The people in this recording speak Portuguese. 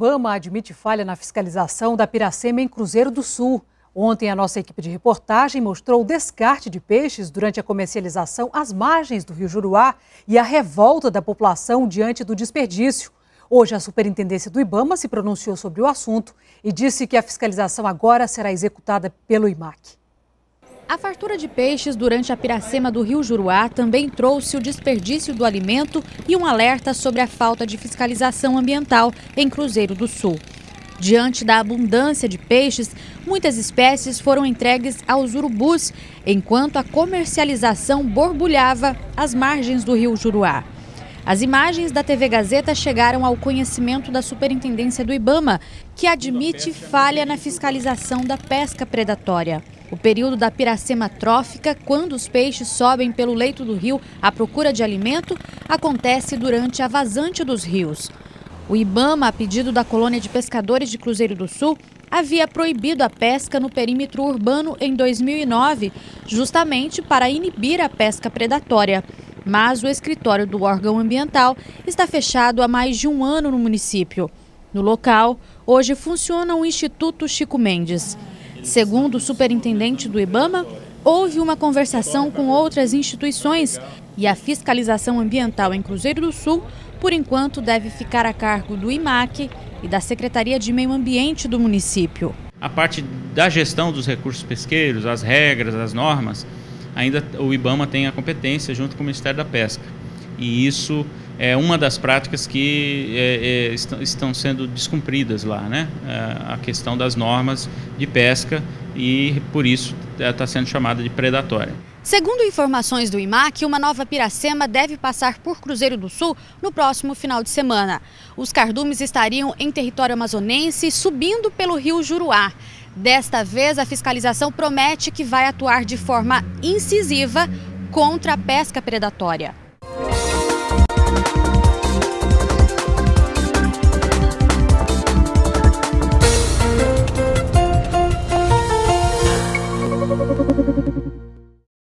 Ibama admite falha na fiscalização da piracema em Cruzeiro do Sul. Ontem, a nossa equipe de reportagem mostrou o descarte de peixes durante a comercialização às margens do rio Juruá e a revolta da população diante do desperdício. Hoje, a superintendência do Ibama se pronunciou sobre o assunto e disse que a fiscalização agora será executada pelo IMAC. A fartura de peixes durante a piracema do rio Juruá também trouxe o desperdício do alimento e um alerta sobre a falta de fiscalização ambiental em Cruzeiro do Sul. Diante da abundância de peixes, muitas espécies foram entregues aos urubus, enquanto a comercialização borbulhava às margens do rio Juruá. As imagens da TV Gazeta chegaram ao conhecimento da Superintendência do Ibama, que admite falha na fiscalização da pesca predatória. O período da piracema trófica, quando os peixes sobem pelo leito do rio à procura de alimento, acontece durante a vazante dos rios. O Ibama, a pedido da colônia de pescadores de Cruzeiro do Sul, havia proibido a pesca no perímetro urbano em 2009, justamente para inibir a pesca predatória. Mas o escritório do órgão ambiental está fechado há mais de um ano no município. No local, hoje funciona o Instituto Chico Mendes. Segundo o superintendente do IBAMA, houve uma conversação com outras instituições e a fiscalização ambiental em Cruzeiro do Sul, por enquanto, deve ficar a cargo do IMAC e da Secretaria de Meio Ambiente do município. A parte da gestão dos recursos pesqueiros, as regras, as normas, ainda o IBAMA tem a competência junto com o Ministério da Pesca. E isso é uma das práticas que é, é, estão sendo descumpridas lá, né? É, a questão das normas de pesca e por isso está sendo chamada de predatória. Segundo informações do IMAC, uma nova piracema deve passar por Cruzeiro do Sul no próximo final de semana. Os cardumes estariam em território amazonense, subindo pelo rio Juruá. Desta vez, a fiscalização promete que vai atuar de forma incisiva contra a pesca predatória.